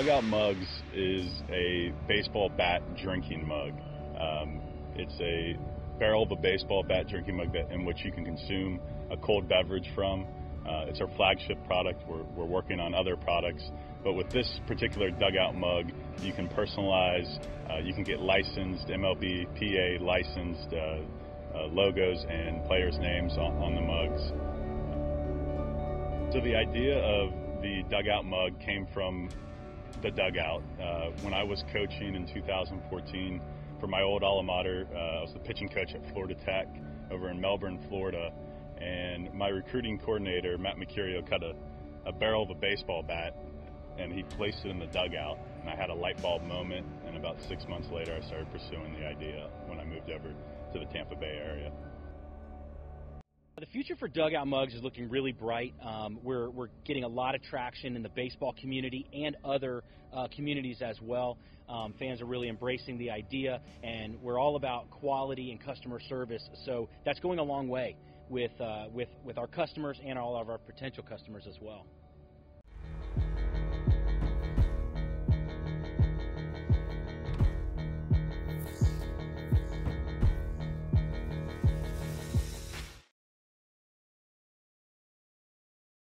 Dugout Mugs is a baseball bat drinking mug. Um, it's a barrel of a baseball bat drinking mug that, in which you can consume a cold beverage from. Uh, it's our flagship product. We're, we're working on other products, but with this particular dugout mug, you can personalize. Uh, you can get licensed MLB PA licensed uh, uh, logos and players' names on, on the mugs. So the idea of the dugout mug came from the dugout. Uh, when I was coaching in 2014 for my old alma mater, uh, I was the pitching coach at Florida Tech over in Melbourne, Florida, and my recruiting coordinator, Matt Mercurio, cut a, a barrel of a baseball bat and he placed it in the dugout. And I had a light bulb moment, and about six months later, I started pursuing the idea when I moved over to the Tampa Bay area. The future for dugout mugs is looking really bright. Um, we're, we're getting a lot of traction in the baseball community and other uh, communities as well. Um, fans are really embracing the idea, and we're all about quality and customer service. So that's going a long way with uh, with with our customers and all of our potential customers as well.